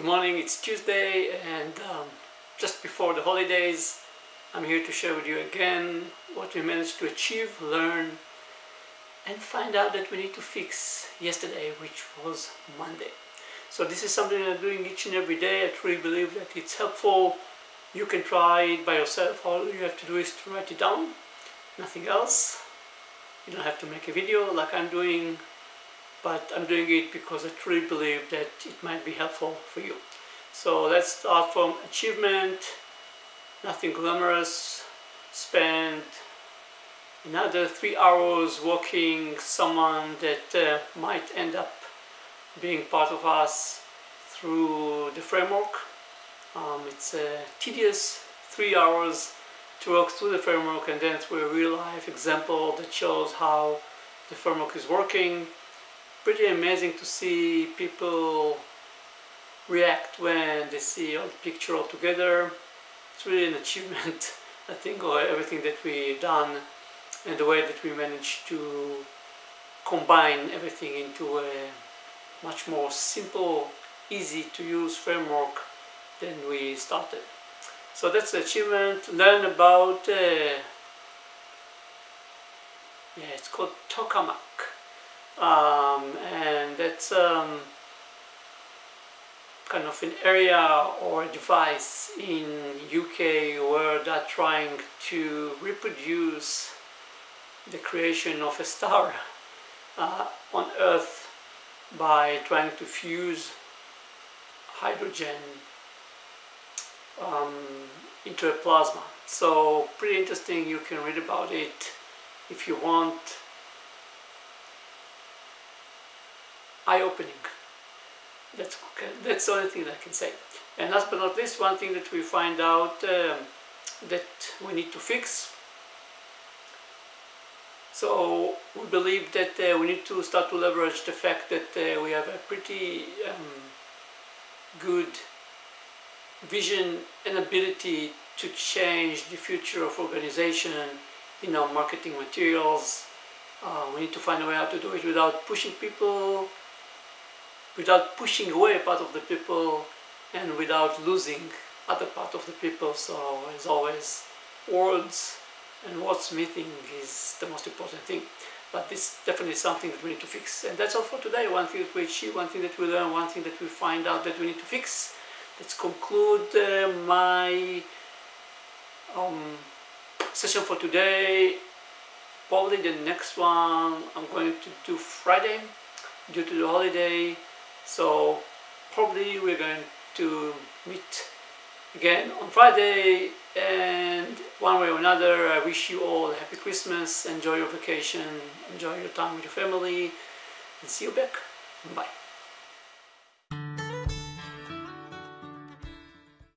Good morning, it's Tuesday and um, just before the holidays I'm here to share with you again what we managed to achieve, learn and find out that we need to fix yesterday which was Monday. So this is something I'm doing each and every day. I truly believe that it's helpful. You can try it by yourself. All you have to do is to write it down, nothing else. You don't have to make a video like I'm doing but I'm doing it because I truly believe that it might be helpful for you. So let's start from achievement, nothing glamorous, spend another three hours walking someone that uh, might end up being part of us through the framework. Um, it's a tedious three hours to walk through the framework and then through a real life example that shows how the framework is working pretty amazing to see people react when they see all the picture all together. It's really an achievement, I think, or everything that we've done and the way that we managed to combine everything into a much more simple, easy to use framework than we started. So that's the achievement. Learn about, uh, yeah, it's called tokamak um, and that's um, kind of an area or device in UK where they're trying to reproduce the creation of a star uh, on Earth by trying to fuse hydrogen um, into a plasma. So pretty interesting, you can read about it if you want. Eye-opening. That's, that's the only thing I can say. And last but not least, one thing that we find out um, that we need to fix. So we believe that uh, we need to start to leverage the fact that uh, we have a pretty um, good vision and ability to change the future of organization in our marketing materials. Uh, we need to find a way how to do it without pushing people without pushing away part of the people and without losing other part of the people. So as always, words and wordsmithing is the most important thing. But this definitely is something that we need to fix. And that's all for today. One thing that we achieve, one thing that we learn, one thing that we find out that we need to fix. Let's conclude uh, my um, session for today. Probably the next one I'm going to do Friday due to the holiday. So probably we're going to meet again on Friday and one way or another I wish you all a happy Christmas, enjoy your vacation, enjoy your time with your family and see you back. Bye.